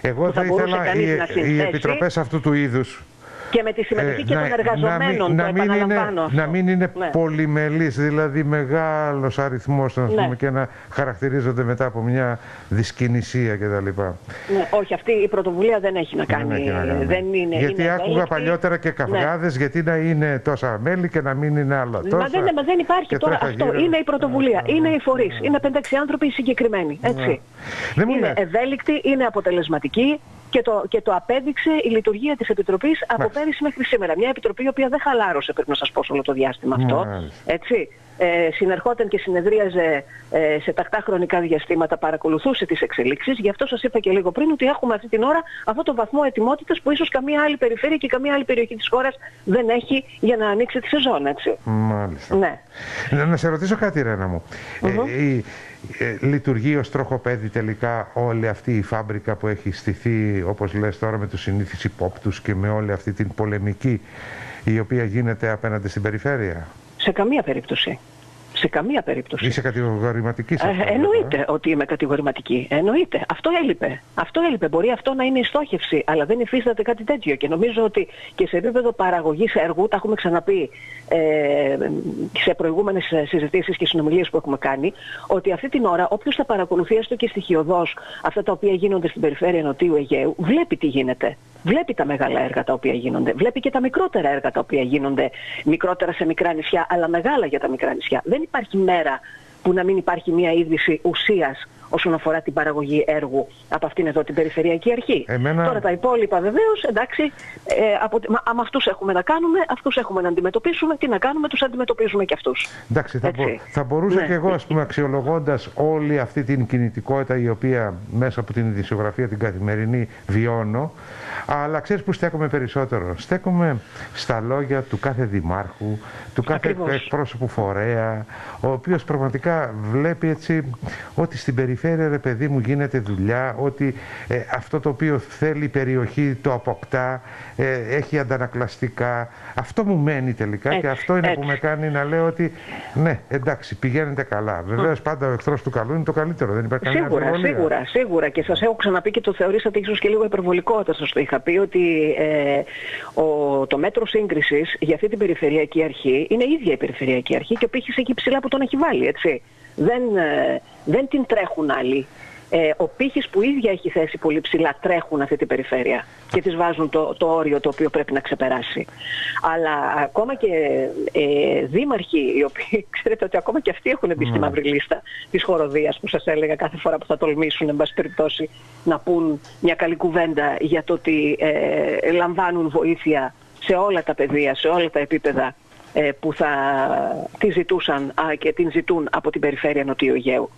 Εγώ που θα θα μπορούσε ήθελα κανείς οι, να οι συνθέσει. επιτροπές αυτού του είδους Και με τη συμμετοχή ε, και των εργαζομένων, να, το μην, να, μην είναι, επαναλαμβάνω αυτό. να μην είναι Ναι. πολυμελής, δηλαδή μεγάλος αριθμός ας Ναι. πούμε, και να χαρακτηρίζονται μετά από μια δυσκινησία κτλ. Ναι, όχι, αυτή η πρωτοβουλία δεν έχει να Δεν κάνει. έχει να κάνει. δεν είναι, γιατί είναι άκουγα ευέλικτη. παλιότερα και Ναι. καυγάδες γιατί να είναι τόσα μέλη και να μην είναι άλλα τόσα. Μα δεν, μα δεν υπάρχει και τώρα τρέχα αυτό. γύρω. Είναι η πρωτοβουλία, Ναι, είναι ναι, οι φορείς, ναι. είναι 5-6 άνθρωποι συγκεκριμένοι. Έτσι. Δεν μου είναι λες. ευέλικτη, είναι αποτελεσματική και το, και το απέδειξε η λειτουργία της Επιτροπής από Μάλιστα. πέρυσι μέχρι σήμερα. Μια Επιτροπή η οποία δεν χαλάρωσε, πρέπει να σας πω, σε όλο το διάστημα αυτό. Μάλιστα. Έτσι. ε, συνερχόταν και συνεδρίαζε ε, σε τακτά χρονικά διαστήματα, παρακολουθούσε τις εξελίξεις. Γι' αυτό σας είπα και λίγο πριν ότι έχουμε αυτή την ώρα αυτό το βαθμό ετοιμότητας που ίσως καμία άλλη περιφέρεια και καμία άλλη περιοχή της χώρας δεν έχει για να ανοίξει τη σεζόν, έτσι. Μάλιστα. Ναι. Να σε ρωτήσω κάτι, Ρένα μου. Ε, η, ε, λειτουργεί ως τροχοπέδι τελικά όλη αυτή η φάμπρικα που έχει στηθεί, όπως λες τώρα, με τους συνήθεις υπόπτους και με όλη αυτή την πολεμική η οποία γίνεται απέναντι στην περιφέρεια; Σε καμία περίπτωση. Σε καμία περίπτωση. Είσαι κατηγορηματική σε Ε, αυτό, εννοείται ε. ότι είμαι κατηγορηματική. Εννοείται. Αυτό έλειπε. Αυτό έλειπε. Μπορεί αυτό να είναι η στόχευση, αλλά δεν υφίσταται κάτι τέτοιο. Και νομίζω ότι και σε επίπεδο παραγωγής έργου, τα έχουμε ξαναπεί ε, σε προηγούμενες συζητήσεις και συνομιλίες που έχουμε κάνει, ότι αυτή την ώρα όποιος θα παρακολουθεί έστω και στοιχειοδός αυτά τα οποία γίνονται στην περιφέρεια Νοτιού Αιγαίου, βλέπει τι γίνεται. Βλέπει τα μεγάλα έργα τα οποία γίνονται. Βλέπει και τα μικρότερα έργα τα οποία γίνονται. Μικρότερα σε μικρά νησιά, αλλά μεγάλα για τα μικρά νησιά. Δεν υπάρχει μέρα που να μην υπάρχει μια είδηση ουσίας όσον αφορά την παραγωγή έργου από αυτήν εδώ την Περιφερειακή Αρχή. Εμένα- Τώρα τα υπόλοιπα βεβαίως, εντάξει, ε, από, μα, άμα αυτούς έχουμε να κάνουμε, αυτούς έχουμε να αντιμετωπίσουμε, τι να κάνουμε, τους αντιμετωπίζουμε και αυτούς. Εντάξει, θα, Έτσι. μπο- θα μπορούσα Ναι. και εγώ, ας πούμε, αξιολογώντας όλη αυτή την κινητικότητα η οποία μέσα από την ειδησιογραφία την καθημερινή βιώνω, αλλά ξέρεις που στέκομαι περισσότερο; Στέκομαι στα λόγια του κάθε δημάρχου, του κάθε Ακριβώς. εκπρόσωπου φορέα, ο οποίος πραγματικά βλέπει έτσι ότι στην περιφέρεια, ρε παιδί μου, γίνεται δουλειά, ότι ε, αυτό το οποίο θέλει η περιοχή το αποκτά, ε, έχει αντανακλαστικά. Αυτό μου μένει τελικά και Έτσι, αυτό είναι που έτσι. με κάνει να λέω ότι ναι, εντάξει, πηγαίνετε καλά. Βεβαίως πάντα ο εχθρός του καλού είναι το καλύτερο. Δεν υπάρχει καμία Σίγουρα, αμφιβολία. σίγουρα, σίγουρα. Και σας έχω ξαναπεί και το θεωρήσατε ίσως και λίγο υπερβολικό όταν σας το είχα πει ότι ε, ο, το μέτρο σύγκρισης για αυτή την περιφερειακή αρχή είναι η ίδια η περιφερειακή αρχή και ο πύχης εκεί ψηλά που τον έχει βάλει, έτσι. Δεν, ε, δεν την τρέχουν άλλοι. Ε, ο πύχης που η ίδια έχει θέσει πολύ ψηλά τρέχουν αυτή την περιφέρεια και της βάζουν το, το όριο το οποίο πρέπει να ξεπεράσει. Αλλά ακόμα και ε, δήμαρχοι, οι οποίοι ξέρετε ότι ακόμα και αυτοί έχουν μπει στη μαύρη λίστα της χοροδίας που σας έλεγα κάθε φορά που θα τολμήσουν εν πάση περιπτώσει να πούν μια καλή κουβέντα για το ότι ε, λαμβάνουν βοήθεια σε όλα τα πεδία, σε όλα τα επίπεδα ε, που θα τη ζητούσαν α, και την ζητούν από την περιφέρεια Νοτιού Αιγαίου.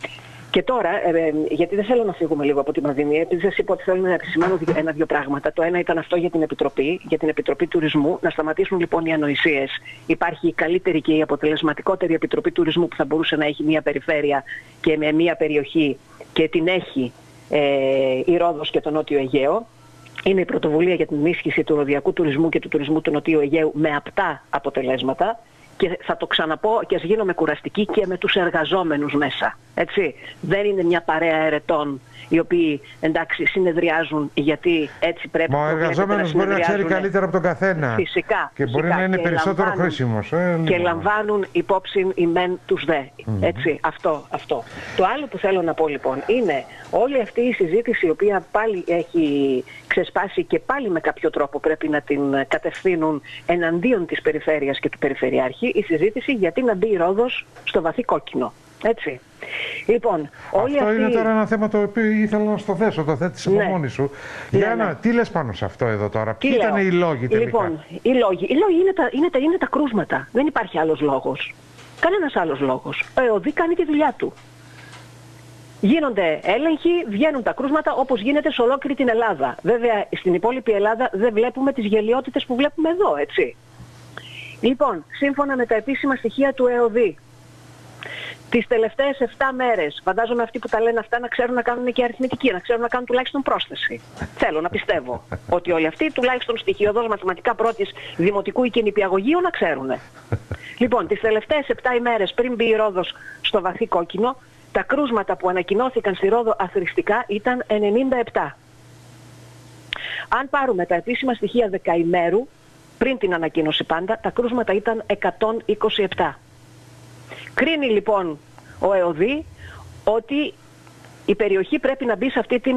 Και τώρα, ε, ε, γιατί δεν θέλω να φύγουμε λίγο από τη Μαδημία, επειδή σας είπα ότι θέλω να επισημάνω δυο- ένα-δύο πράγματα. Το ένα ήταν αυτό για την Επιτροπή, για την Επιτροπή Τουρισμού. Να σταματήσουν λοιπόν οι ανοησίες. Υπάρχει η καλύτερη και η αποτελεσματικότερη Επιτροπή Τουρισμού που θα μπορούσε να έχει μια περιφέρεια και με μια περιοχή και την έχει ε, η Ρόδος και το Νότιο Αιγαίο. Είναι η πρωτοβουλία για την ενίσχυση του ροδιακού τουρισμού και του τουρισμού του Νοτιού Αιγαίου με απτά αποτελέσματα και θα το ξαναπώ και ας γίνομαι κουραστική και με τους εργαζόμενους μέσα. Έτσι. Δεν είναι μια παρέα ερετών οι οποίοι εντάξει συνεδριάζουν γιατί έτσι πρέπει Μα ο προβλέπεται εργαζόμενος μπορεί να ξέρει συνεδριάζουν. καλύτερα από τον καθένα. Φυσικά. Και μπορεί φυσικά. να είναι Και περισσότερο λαμβάνουν- χρήσιμος. Ε, και λοιπόν. λαμβάνουν υπόψη οι μεν τους δε. Έτσι, αυτό, αυτό. Το άλλο που θέλω να πω λοιπόν είναι όλη αυτή η συζήτηση η οποία πάλι έχει ξεσπάσει και πάλι με κάποιο τρόπο πρέπει να την κατευθύνουν εναντίον της περιφέρειας και του περιφερειάρχη η συζήτηση γιατί να μπει η Ρόδος στο βαθύ κόκκινο. Έτσι. Λοιπόν, όλη Αυτό αυτή... είναι τώρα ένα θέμα το οποίο ήθελα να στο θέσω, το θέτεις από Ναι. μόνη σου. Ναι, Για ναι. να, τι λες πάνω σε αυτό εδώ τώρα, Τι ποιοι λέω; ήταν οι λόγοι τελικά; Λοιπόν, οι λόγοι, οι λόγοι είναι, τα, είναι, τα, είναι τα κρούσματα. Δεν υπάρχει άλλος λόγος. Κανένας άλλος λόγος. Ο ΕΟΔΗ κάνει τη δουλειά του. Γίνονται έλεγχοι, βγαίνουν τα κρούσματα όπως γίνεται σε ολόκληρη την Ελλάδα. Βέβαια, στην υπόλοιπη Ελλάδα δεν βλέπουμε τις γελιότητες που βλέπουμε εδώ, έτσι. Λοιπόν, σύμφωνα με τα επίσημα στοιχεία του ΕΟΔΗ, τις τελευταίες 7 μέρες, φαντάζομαι αυτοί που τα λένε αυτά να ξέρουν να κάνουν και αριθμητική, να ξέρουν να κάνουν τουλάχιστον πρόσθεση. Θέλω να πιστεύω ότι όλοι αυτοί τουλάχιστον στοιχειοδός μαθηματικά πρώτης δημοτικού ή και νηπιαγωγείου να ξέρουν. λοιπόν, τις τελευταίες 7 ημέρες πριν μπει η Ρόδος στο βαθύ κόκκινο, τα κρούσματα που ανακοινώθηκαν στη Ρόδο αθρηστικά ήταν 97. Αν πάρουμε τα επίσημα στοιχεία δεκαημέρου, πριν την ανακοίνωση πάντα, τα κρούσματα ήταν 127. Κρίνει λοιπόν ο ΕΟΔΗ ότι η περιοχή πρέπει να μπει σε αυτή τη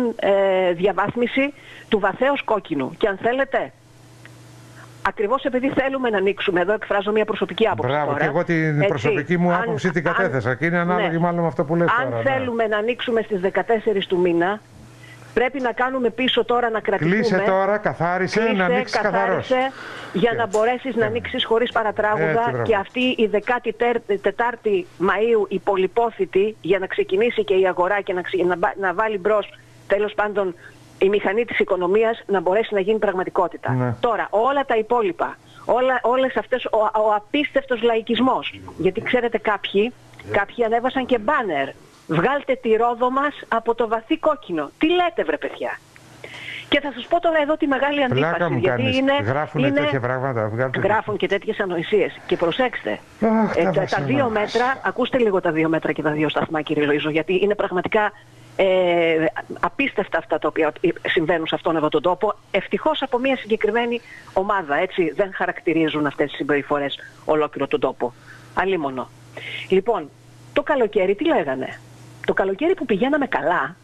διαβάθμιση του βαθέως κόκκινου. Και αν θέλετε, ακριβώς επειδή θέλουμε να ανοίξουμε, εδώ εκφράζω μια προσωπική άποψη Μπράβο, τώρα, και εγώ την έτσι, προσωπική μου αν- άποψη την αν- κατέθεσα και είναι ανάλογη ναι. μάλλον με αυτό που λες Αν τώρα. ναι. θέλουμε να ανοίξουμε στις 14 του μήνα, Πρέπει να κάνουμε πίσω τώρα να κρατήσουμε. Κλείσε τώρα, καθάρισε, Κλείσε, να ανοίξεις καθαρός. καθάρισε, για να μπορέσεις να ανοίξεις χωρίς Έτσι, παρατράγουδα μπράβο. και αυτή η 14η Μαΐου η πολυπόθητη για να ξεκινήσει και η αγορά και να, ξε- να, μπα- να βάλει μπρος τέλος πάντων η μηχανή της οικονομίας να μπορέσει να γίνει πραγματικότητα. Ναι. Τώρα όλα τα υπόλοιπα, όλα, όλες αυτές ο, ο απίστευτος λαϊκισμός γιατί ξέρετε κάποιοι, κάποιοι ανέβασαν και μπάνερ βγάλτε τη ρόδο μας από το βαθύ κόκκινο. Τι λέτε βρε παιδιά. Και θα σας πω τώρα εδώ τη μεγάλη Πλάκα αντίφαση. μου γιατί κάνεις. είναι, Γράφουνε είναι, τέτοια πράγματα. Βγάλτε γράφουν και τέτοιες ανοησίες. Και προσέξτε, Αχ, ε, τα τα, τα βασανά. δύο μέτρα, ακούστε λίγο τα δύο μέτρα και τα δύο σταθμά κύριε Λοΐζο, γιατί είναι πραγματικά ε, απίστευτα αυτά τα οποία συμβαίνουν σε αυτόν εδώ τον τόπο. Ευτυχώς από μια συγκεκριμένη ομάδα, έτσι, δεν χαρακτηρίζουν αυτές τις συμπεριφορές ολόκληρο τον τόπο. Αλίμονο. Λοιπόν, το καλοκαίρι τι λέγανε; Το καλοκαίρι που πηγαίναμε καλά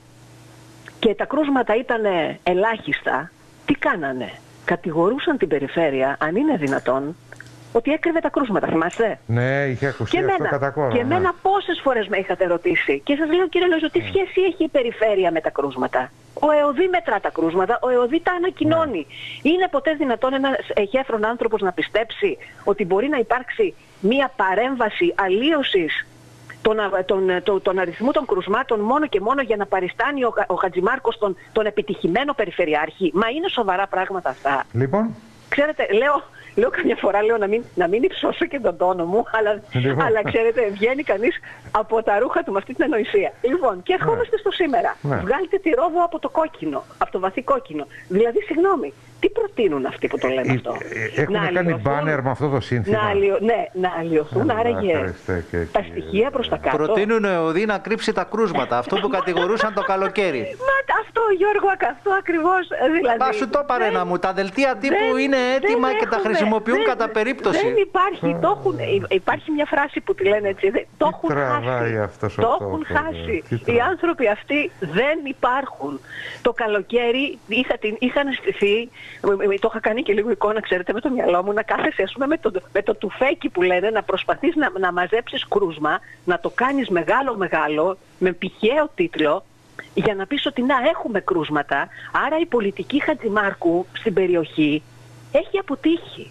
και τα κρούσματα ήταν ελάχιστα, τι κάνανε; Κατηγορούσαν την περιφέρεια, αν είναι δυνατόν, ότι έκρυβε τα κρούσματα, θυμάστε; Ναι, είχε ακουστεί Και αυτό εμένα, κατά κόρο. και ναι. εμένα πόσες φορές με είχατε ρωτήσει και σας λέω κύριε Λόιζο τι σχέση έχει η περιφέρεια με τα κρούσματα; Ο ΕΟΔΗ μετρά τα κρούσματα, ο ΕΟΔΗ τα ανακοινώνει. Είναι ποτέ δυνατόν ένας εχέφρον άνθρωπος να πιστέψει ότι μπορεί να υπάρξει μία παρέμβαση αλλίωσης τον, α- τον, το- τον αριθμό των κρουσμάτων μόνο και μόνο για να παριστάνει ο, Χα- ο Χατζημάρκος τον, τον επιτυχημένο περιφερειάρχη. Μα είναι σοβαρά πράγματα αυτά. Λοιπόν, Ξέρετε, λέω, λέω καμιά φορά λέω να μην, να μην υψώσω και τον τόνο μου, αλλά, Λοιπόν. αλλά ξέρετε, βγαίνει κανείς από τα ρούχα του με αυτή την ανοησία. Λοιπόν, και ερχόμαστε στο σήμερα. Ναι. Βγάλτε τη ρόδο από το κόκκινο, από το βαθύ κόκκινο. Δηλαδή, συγγνώμη, τι προτείνουν αυτοί που το λένε ε, αυτό; ε, έχουν κάνει αλλοιωθούν- μπάνερ με αυτό το σύνθημα. Να αλλοιω... Ναι, να αλλοιωθούν Καλά, άραγε ευχαριστώ και τα κύριε. στοιχεία προς τα κάτω. Προτείνουν ο ΕΟΔΗ να κρύψει τα κρούσματα, αυτό που κατηγορούσαν το καλοκαίρι. Μα αυτό Γιώργο, αυτό ακριβώς, ε, δηλαδή. Μα σου το παρένα δεν- μου, τα δελτία τύπου δεν- είναι έτοιμα δεν και τα έχουμε- χρησιμοποιούν δεν- κατά περίπτωση. Δεν υπάρχει, το έχουν, υ- υπάρχει μια φράση που τη λένε έτσι, δεν- το Τι έχουν τραβάει χάσει. αυτός ο το τόπος, έχουν ρε, χάσει. τι Οι τραβάει. άνθρωποι αυτοί δεν υπάρχουν. Το καλοκαίρι είχα την, είχαν στηθεί, ε, ε, το είχα κάνει και λίγο εικόνα, ξέρετε, με το μυαλό μου, να κάθεσαι ας πούμε, με το, με το τουφέκι που λένε, να προσπαθείς να, να μαζέψεις κρούσμα, να το κάνεις μεγάλο μεγάλο, με πηχαίο τίτλο, για να πεις ότι να έχουμε κρούσματα, άρα η πολιτική Χατζημάρκου στην περιοχή έχει αποτύχει.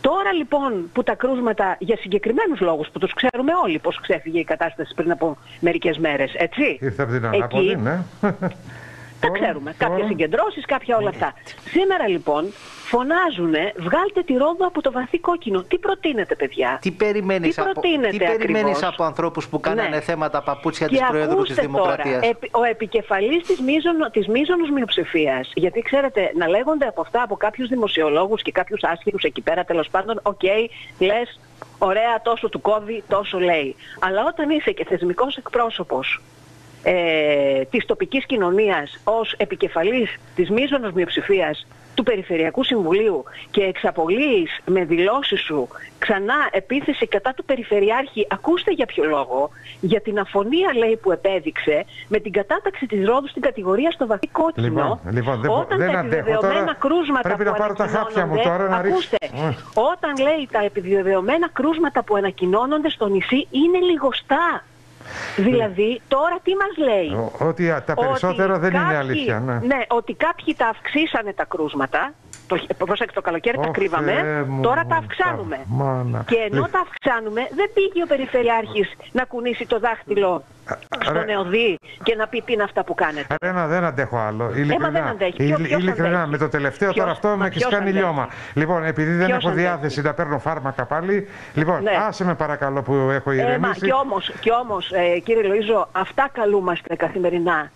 Τώρα λοιπόν που τα κρούσματα για συγκεκριμένους λόγους που τους ξέρουμε όλοι πώς ξέφυγε η κατάσταση πριν από μερικές μέρες, έτσι. Ήρθε από την Εκεί ανάποδη, ναι. τα Τώρα, ξέρουμε. τώρα. Κάποιες συγκεντρώσεις, κάποια όλα αυτά. Σήμερα λοιπόν φωνάζουνε βγάλτε τη Ρόδο από το βαθύ κόκκινο. Τι προτείνετε παιδιά; Τι περιμένεις, Τι από, προτείνετε τι περιμένεις ακριβώς; από ανθρώπους που κάνανε Ναι. θέματα παπούτσια Και της Προέδρου της ακούστε Δημοκρατίας; Τώρα, επι- ο επικεφαλής της, μείζονο, της μείζονος μειοψηφίας, γιατί ξέρετε, να λέγονται από αυτά από κάποιους δημοσιολόγους και κάποιους άσχετους εκεί πέρα, τέλος πάντων, οκ, λες, ωραία, τόσο του κόβει, τόσο λέει. Αλλά όταν είσαι και θεσμικός εκπρόσωπος ε, της τοπικής κοινωνίας ως επικεφαλής της μείζωνος μειοψηφίας του Περιφερειακού Συμβουλίου και εξαπολύεις με δηλώσεις σου ξανά επίθεση κατά του Περιφερειάρχη, ακούστε για ποιο λόγο, για την αφωνία λέει που επέδειξε με την κατάταξη της Ρόδου στην κατηγορία στο βαθύ κόκκινο, Λοιπόν, λοιπόν, δεν μπο- όταν δεν τα αντέχω επιβεβαιωμένα τώρα. κρούσματα Πρέπει που να πάρω τα χάπια μου ανακοινώνονται- τώρα να ρίξω. ακούστε, Ε. όταν λέει τα επιβεβαιωμένα κρούσματα που ανακοινώνονται στο νησί είναι λιγοστά. Δηλαδή, τώρα τι μας λέει; Ο- Ότι α, τα περισσότερα Ότι δεν είναι κάποιοι- αλήθεια. Ναι. Ναι, ότι κάποιοι τα αυξήσανε τα κρούσματα. Το, χ- προσέξτε, το καλοκαίρι τα Ω, κρύβαμε. Θεέ μου, τώρα τα τα αυξάνουμε. μάνα. Και ενώ Λοιπόν. τα αυξάνουμε, δεν πήγε ο Περιφερειάρχης να κουνήσει το δάχτυλο στον ρε. ΕΟΔΗ και να πει τι είναι αυτά που κάνετε. Ρένα, δεν αντέχω άλλο. Ειλικρινά, δεν αντέχει. Ποιο- ποιος ειλικρινά αντέχει; με το τελευταίο Ποιος- τώρα αυτό μα με έχεις ποιος κάνει αντέχει; λιώμα. Λοιπόν, επειδή δεν Ποιος έχω αντέχει; διάθεση να παίρνω φάρμακα πάλι, λοιπόν, Ναι. άσε με παρακαλώ που έχω Ε, μα, ηρεμήσει. και όμως, και όμως ε, κύριε Λοΐζο, αυτά καλούμαστε καθημερινά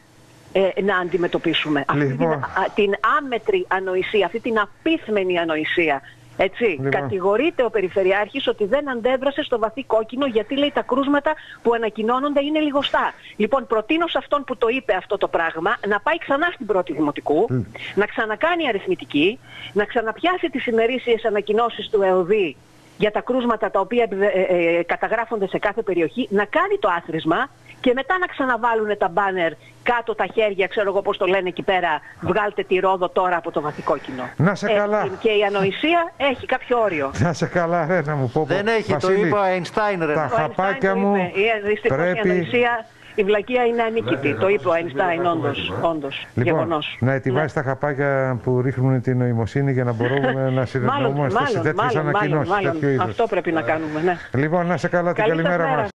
ε, να αντιμετωπίσουμε. Αυτή Λοιπόν. την, α, την άμετρη ανοησία, αυτή την απίθμενη ανοησία. Έτσι, Λοιπόν. κατηγορείται ο Περιφερειάρχης ότι δεν αντέδρασε στο βαθύ κόκκινο γιατί λέει τα κρούσματα που ανακοινώνονται είναι λιγοστά. Λοιπόν, προτείνω σε αυτόν που το είπε αυτό το πράγμα να πάει ξανά στην πρώτη δημοτικού, να ξανακάνει αριθμητική, να ξαναπιάσει τις ημερήσιες ανακοινώσεις του ΕΟΔΗ για τα κρούσματα τα οποία ε, ε, ε, καταγράφονται σε κάθε περιοχή, να κάνει το άθροισμα και μετά να ξαναβάλουν τα μπάνερ κάτω τα χέρια, ξέρω εγώ πώς το λένε εκεί πέρα, βγάλτε τη ρόδο τώρα από το βαθύ κόκκινο. Να σε καλά. και η ανοησία έχει κάποιο όριο. Να σε καλά, ρε, να μου πω. πω. Δεν έχει, το Βασίλη, είπε ο Αϊνστάιν ρε. τα Ο Einstein χαπάκια το μου είπε. Η- δυστυχώς η πρέπει... ανοησία, η Η βλακεία είναι ανίκητη. Το είπε ο Αϊνστάιν, όντως. όντως Λοιπόν, γεγονός. να ετοιμάσεις Ναι. τα χαπάκια που ρίχνουν την νοημοσύνη για να μπορούμε να Μάλλον, συνεννοούμαστε σε μάλλον, τέτοιες μάλλον, μάλλον, ανακοινώσεις, μάλλον. τέτοιου είδους. Αυτό πρέπει να κάνουμε, ναι. Λοιπόν, να σε καλά την Καλή σας καλημέρα μέρα. μας.